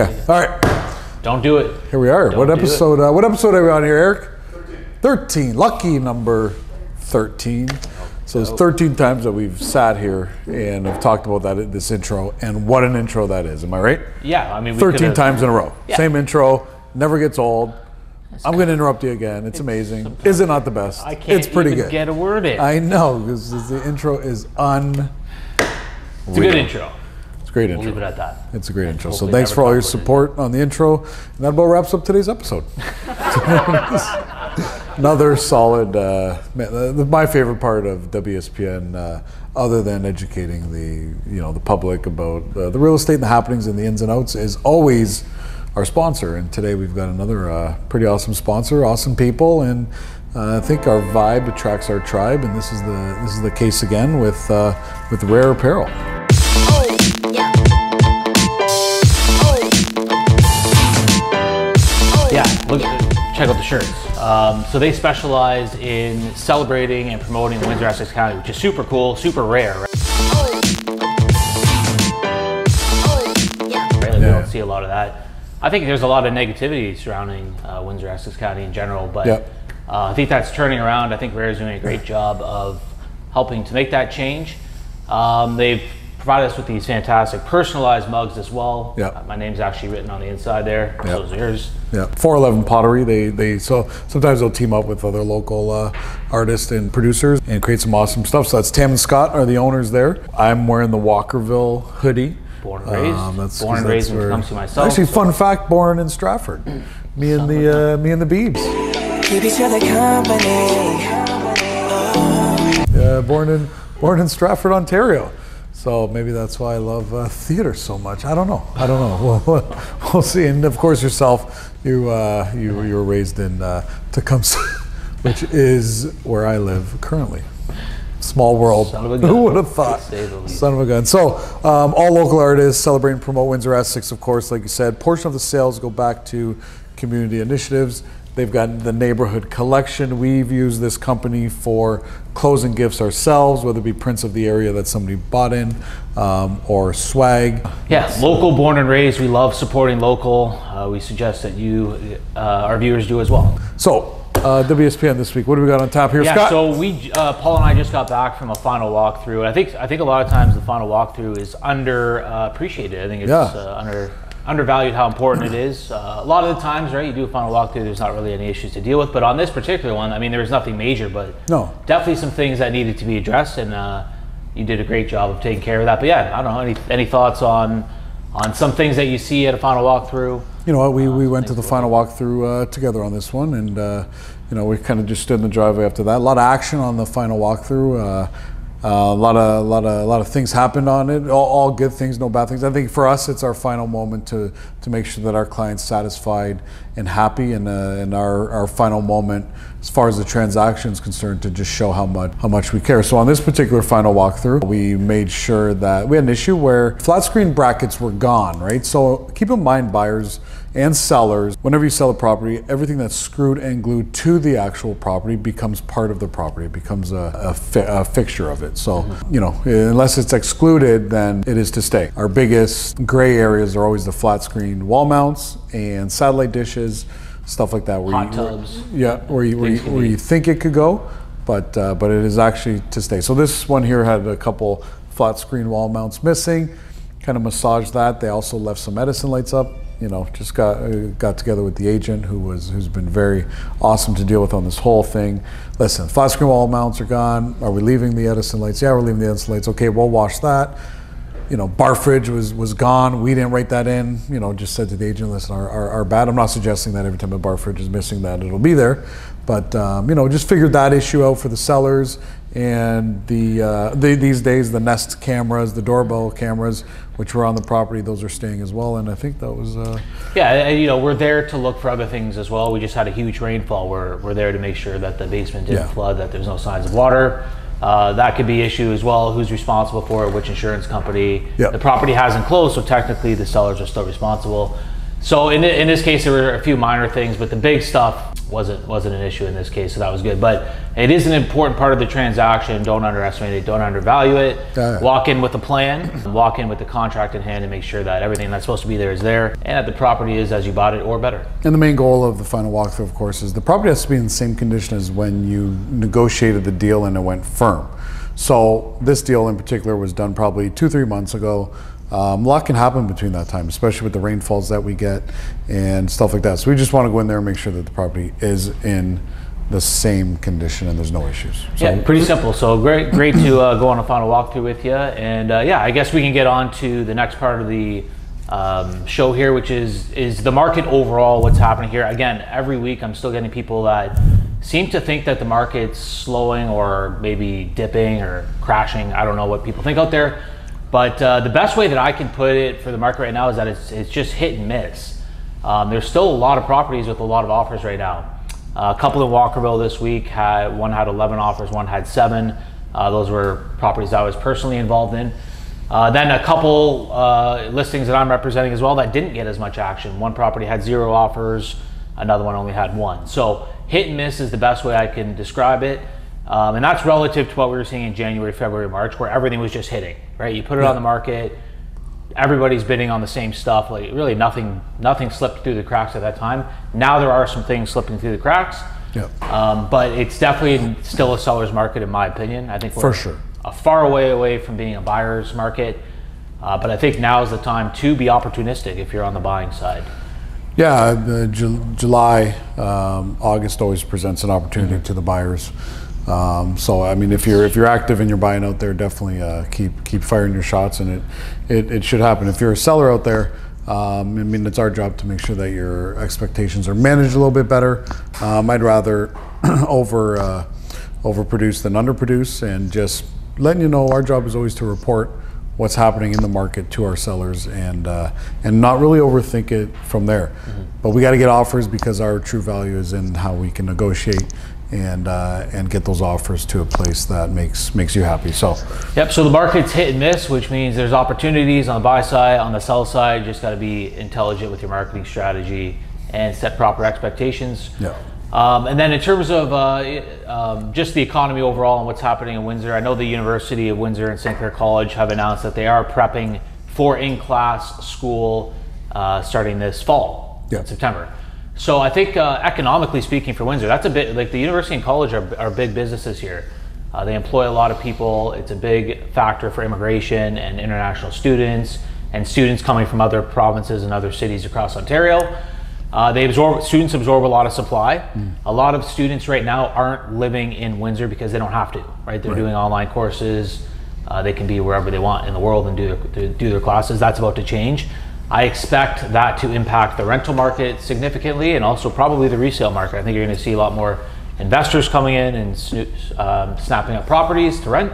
Okay. All right. Don't do it. Here we are. Don't what episode? Uh, what episode are we on here, Eric? Thirteen. Lucky number thirteen. So it's 13 times that we've sat here and have talked about that this intro, and what an intro that is. Am I right? Yeah, I mean, we 13 times in a row. Yeah. Same intro, never gets old. I'm going to interrupt you again. It's amazing. Is it not the best? I can't it's pretty even good. get a word in. I know because the intro is un. it's a good intro. It's a great We'll intro. leave it at that. It's a great intro. So thanks for all your talk about it. support on the intro. And that about wraps up today's episode. Another solid, uh, uh, my favorite part of WESPN, uh, other than educating the you know the public about uh, the real estate and the happenings and the ins and outs, is always our sponsor. And today we've got another uh, pretty awesome sponsor, awesome people, and uh, I think our vibe attracts our tribe. And this is the this is the case again with uh, with Rare Apparel. Yeah, look, check out the shirts. Um, so they specialize in celebrating and promoting Windsor Essex County, which is super cool, super rare. Right? Like, We don't see a lot of that. I think there's a lot of negativity surrounding uh, Windsor Essex County in general, but Yeah. uh, I think that's turning around. I think Rare is doing a great job of helping to make that change. Um, they've provided us with these fantastic personalized mugs as well. Yeah. Uh, my name's actually written on the inside there. Yeah. So is yours. Yeah, 411 Pottery. They they so sometimes they'll team up with other local uh, artists and producers and create some awesome stuff. So that's Tam and Scott are the owners there. I'm wearing the Walkerville hoodie. Born and raised. that's born and raised in where- Tecumseh myself, Actually, so- fun fact: born in Stratford. Me and the uh, me and the Beebs. Keep each other company. Uh, born in born in Stratford, Ontario. So maybe that's why I love uh, theater so much. I don't know. I don't know. We'll, we'll see. And of course, yourself, you uh, you you were raised in uh, Tecumseh, which is where I live currently. Small world. Son of a gun, Who would have thought? to say the least. Son of a gun. So, um, all local artists celebrate and promote Windsor Essex, of course, like you said. Portion of the sales go back to community initiatives. They've got the neighborhood collection. We've used this company for closing gifts ourselves, whether it be prints of the area that somebody bought in um, or swag. Yeah, local, born and raised. We love supporting local. Uh, we suggest that you, uh, our viewers, do as well. So, uh, WESPN this week. What do we got on top here, Yeah. Scott? So we, uh, Paul and I, just got back from a final walkthrough, I think I think a lot of times the final walkthrough is under uh, appreciated. I think it's Yeah. uh, under undervalued how important it is. Uh, a lot of the times, right, you do a final walkthrough, there's not really any issues to deal with. But on this particular one, I mean, there was nothing major, but No. definitely some things that needed to be addressed, and uh, you did a great job of taking care of that. But yeah, I don't know any any thoughts on on some things that you see at a final walkthrough. You know? We, we went to the final walkthrough uh, together on this one, and uh, you know we kind of just stood in the driveway after that. A lot of action on the final walkthrough. Uh, a lot of a lot of a lot of things happened on it. All, all good things, no bad things. I think for us, it's our final moment to to make sure that our clients satisfied and happy, and uh, and our our final moment as far as the transaction is concerned to just show how much how much we care. So on this particular final walkthrough, we made sure that we had an issue where flat screen brackets were gone. Right. So keep in mind, buyers and sellers, whenever you sell a property, everything that's screwed and glued to the actual property becomes part of the property. It becomes a, a, fi- a fixture of it. So, you know, unless it's excluded, then it is to stay. Our biggest gray areas are always the flat screen wall mounts and satellite dishes, stuff like that. Where Hot you, tubs. yeah, where you, where you, where you think it could go, but uh, but it is actually to stay. So this one here had a couple flat screen wall mounts missing. Kind of massaged that. They also left some Edison lights up. You know, just got uh, got together with the agent who was who's been very awesome to deal with on this whole thing. Listen, flat screen wall mounts are gone. Are we leaving the Edison lights? Yeah, we're leaving the Edison lights. Okay, we'll wash that you know, bar fridge was, was gone. We didn't write that in. You know, just said to the agent, listen, our, our, our bad. I'm not suggesting that every time a bar fridge is missing that it'll be there, but um, you know, just figured that issue out for the sellers and the, uh, the these days the Nest cameras, the doorbell cameras, which were on the property, those are staying as well. And I think that was uh, Yeah, and, you know, we're there to look for other things as well. We just had a huge rainfall. We're, we're there to make sure that the basement didn't Yeah. flood, that there's no signs of water. Uh, that could be issue as well. Who's responsible for it? Which insurance company? Yeah. The property hasn't closed, so technically the sellers are still responsible. So in, in this case, there were a few minor things, but the big stuff wasn't wasn't an issue in this case, so that was good. But it is an important part of the transaction. Don't underestimate it. Don't undervalue it. Yeah. Walk in with a plan. Walk in with the contract in hand and make sure that everything that's supposed to be there is there, and that the property is as you bought it or better. And the main goal of the final walkthrough, of course, is the property has to be in the same condition as when you negotiated the deal and it went firm. So this deal in particular was done probably two, three months ago. Um, a lot can happen between that time, especially with the rainfalls that we get and stuff like that. So we just want to go in there and make sure that the property is in the same condition and there's no issues. So Yeah, pretty simple. So great, great to uh, go on a final walkthrough with you. And uh, yeah, I guess we can get on to the next part of the um, show here, which is is the market overall. What's happening here? Again, every week I'm still getting people that seem to think that the market's slowing or maybe dipping or crashing. I don't know what people think out there. But uh, the best way that I can put it for the market right now is that it's, it's just hit and miss. Um, there's still a lot of properties with a lot of offers right now. Uh, a couple in Walkerville this week had one had 11 offers, one had seven. Uh, those were properties I was personally involved in. Uh, then a couple uh, listings that I'm representing as well that didn't get as much action. One property had zero offers, another one only had one. So hit and miss is the best way I can describe it. Um, and that's relative to what we were seeing in January, February, March, where everything was just hitting, right? You put it on the market, everybody's bidding on the same stuff. Like really nothing, nothing slipped through the cracks at that time. Now there are some things slipping through the cracks. Yeah. Um, but it's definitely still a seller's market in my opinion. I think we're For sure. a far way away from being a buyer's market. Uh, but I think now is the time to be opportunistic if you're on the buying side. Yeah, the Ju- July, um, August always presents an opportunity Mm-hmm. to the buyers. Um, so I mean, if you're if you're active and you're buying out there, definitely uh, keep keep firing your shots, and it, it it should happen. If you're a seller out there, um, I mean, it's our job to make sure that your expectations are managed a little bit better. Um, I'd rather over uh, overproduce than underproduce, and just letting you know, our job is always to report what's happening in the market to our sellers and uh, and not really overthink it from there. But we got to get offers because our true value is in how we can negotiate and uh, and get those offers to a place that makes makes you happy. So Yep. So the market's hit and miss, which means there's opportunities on the buy side, on the sell side. You just got to be intelligent with your marketing strategy and set proper expectations. Yeah. Um, and then in terms of uh, um, just the economy overall and what's happening in Windsor, I know the University of Windsor and St. Clair College have announced that they are prepping for in-class school uh, starting this fall, Yeah. September. So I think uh, economically speaking for Windsor, that's a bit like the university and college are, are big businesses here. Uh, they employ a lot of people. It's a big factor for immigration and international students and students coming from other provinces and other cities across Ontario. Uh, they absorb students absorb a lot of supply. A lot of students right now aren't living in Windsor because they don't have to. Right? They're doing online courses. Uh, they can be wherever they want in the world and do their, do their classes. That's about to change. I expect that to impact the rental market significantly and also probably the resale market. I think you're going to see a lot more investors coming in and um, snapping up properties to rent.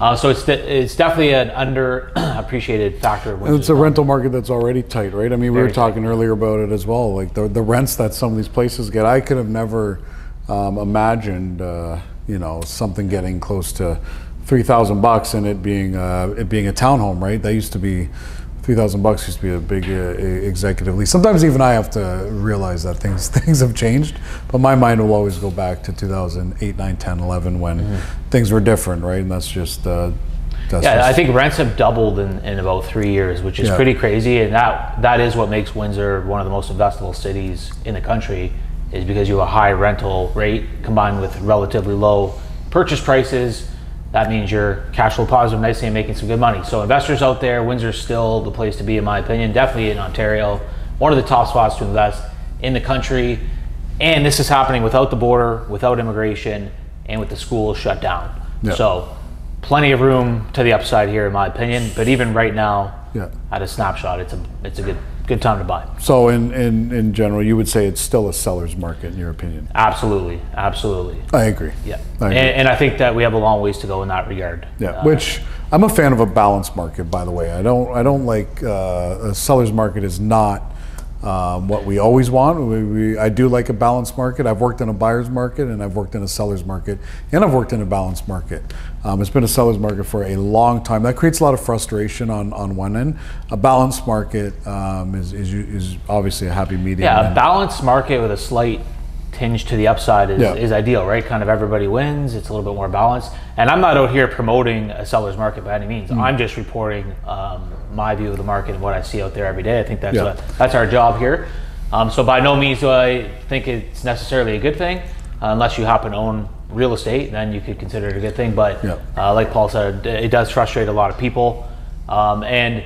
Uh, so it's, de- it's definitely an underappreciated factor. It's a rental market that's already tight, right? I mean, we were talking earlier about it as well. Like the the rents that some of these places get, I could have never um, imagined, uh, you know, something getting close to three thousand bucks and it being uh, it being a townhome, right? That used to be three thousand bucks used to be a big uh, executive lease. Sometimes even I have to realize that things things have changed, but my mind will always go back to 2008, 9, 10, 11 when things were different, right? And that's just uh, that's Yeah, just, I think rents have doubled in, in about three years, which is Yeah. pretty crazy, and that that is what makes Windsor one of the most investable cities in the country, is because you have a high rental rate combined with relatively low purchase prices. That means you're cash flow positive nicely and making some good money. So investors out there, Windsor's still the place to be, in my opinion. Definitely in Ontario, one of the top spots to invest in the country. And this is happening without the border, without immigration, and with the schools shut down. Yeah. So plenty of room to the upside here, in my opinion. But even right now, Yeah. at a snapshot, it's a it's a good good time to buy. So in, in, in general, you would say it's still a seller's market in your opinion? Absolutely, absolutely. I agree. Yeah, I and, and I think that we have a long ways to go in that regard. Yeah, Uh, which I'm a fan of a balanced market. By the way, I don't I don't like uh, a seller's market is not um, what we always want. We, we, I do like a balanced market. I've worked in a buyer's market and I've worked in a seller's market and I've worked in a balanced market. Um, it's been a seller's market for a long time. That creates a lot of frustration on, on one end. A balanced market um, is, is is obviously a happy medium. yeah, a balanced market with a slight tinge to the upside is, Yeah. is ideal, right? Kind of everybody wins. It's a little bit more balanced. And I'm not out here promoting a seller's market by any means. Mm. I'm just reporting um, my view of the market and what I see out there every day. I think that's Yeah. what, that's our job here. Um, so by no means do I think it's necessarily a good thing, uh, unless you happen to own real estate. Then you could consider it a good thing. But Yeah. uh, like Paul said, it does frustrate a lot of people. Um, and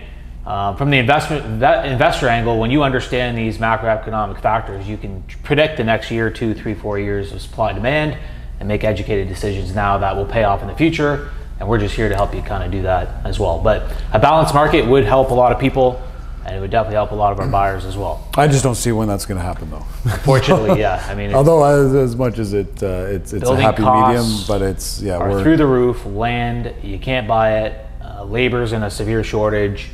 uh, from the investment that investor angle, when you understand these macroeconomic factors, you can predict the next year, two, three, four years of supply and demand, and make educated decisions now that will pay off in the future. And we're just here to help you kind of do that as well. But a balanced market would help a lot of people, and it would definitely help a lot of our buyers as well. I just don't see when that's going to happen, though. Fortunately, yeah. I mean, Although as, as much as it uh, it's it's a happy medium, but it's yeah we're through the roof. Land, you can't buy it. Uh, labor's in a severe shortage.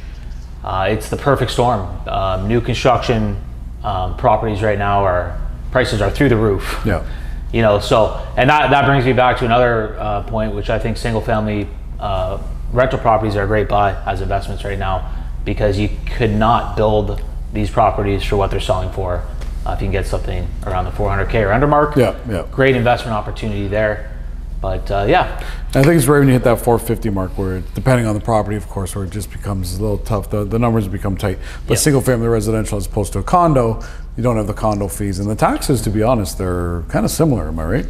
Uh, it's the perfect storm. Um, new construction um, properties right now are prices are through the roof. yeah You know, so and that that brings me back to another uh, point, which I think single family uh, rental properties are a great buy as investments right now because you could not build these properties for what they're selling for. Uh, if you can get something around the 400k or under mark, Yeah, yeah. great investment opportunity there. But uh, yeah, I think it's right when you hit that 450 mark, where it, depending on the property, of course, where it just becomes a little tough. The, the numbers become tight. But Yeah. single family residential, as opposed to a condo, you don't have the condo fees and the taxes. To be honest, they're kind of similar. Am I right?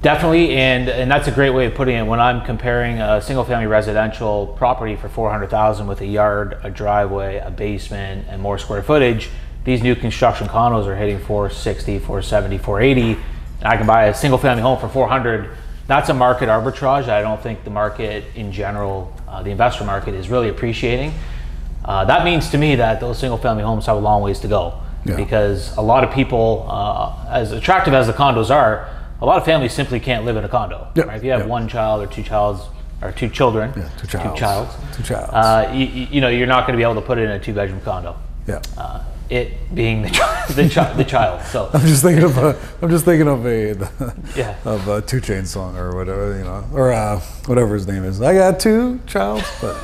Definitely, and and that's a great way of putting it. When I'm comparing a single-family residential property for four hundred thousand with a yard, a driveway, a basement, and more square footage, these new construction condos are hitting 460, 470, 480. And I can buy a single-family home for 400. That's a market arbitrage. I don't think the market in general, uh, the investor market, is really appreciating. Uh, that means to me that those single-family homes have a long ways to go Yeah. because a lot of people, uh, as attractive as the condos are, a lot of families simply can't live in a condo. Yeah, Right? If you have yeah. one child or two childs or two children, Yeah, two childs. two childs, Two childs. Uh, you, you you know, you're not going to be able to put it in a two-bedroom condo. Yeah. It being the chi- the, chi- the child. So I'm just thinking of a. I'm just thinking of a the, Yeah. of a 2 Chainz song or whatever you know or uh, whatever his name is. I got two childs, but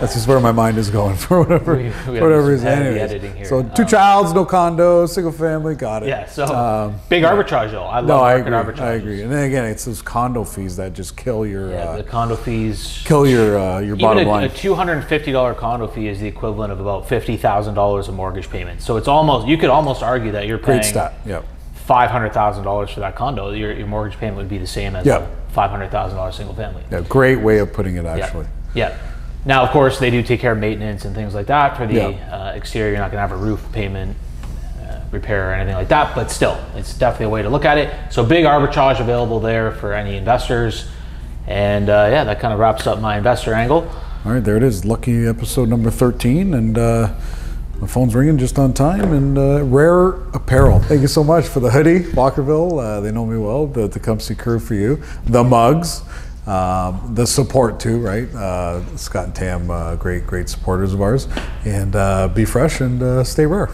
that's just where my mind is going for whatever We- we have whatever heavy Anyways, editing here. so two Um, childs, no condo, single family, got it. yeah, so Um, big arbitrage though. I love no, I agree. arbitrage. I agree. And then again, it's those condo fees that just kill your Yeah, uh, the condo fees. kill your uh, your Even bottom a, line. a two hundred and fifty dollar condo fee is the equivalent of about fifty thousand dollars of mortgage payment. So it's almost you could almost argue that you're paying Great stat. Yeah. five hundred thousand dollars for that condo. Your, your mortgage payment would be the same as Yeah. a five hundred thousand dollars single family. Yeah. Great way of putting it. Actually. Yeah. yeah. Now, of course, they do take care of maintenance and things like that for the Yeah. uh, exterior. You're not going to have a roof payment uh, repair or anything like that, but still, it's definitely a way to look at it. So, big arbitrage available there for any investors. And uh, yeah, that kind of wraps up my investor angle. All right, there it is. Lucky episode number 13. And uh, my phone's ringing just on time. And uh, Rare Apparel. Thank you so much for the hoodie, Walkerville. Uh, they know me well. The Tecumseh crew for you. The mugs. Um, the support too, right? Uh, Scott and Tam, uh, great, great supporters of ours. And uh, be fresh and uh, stay rare.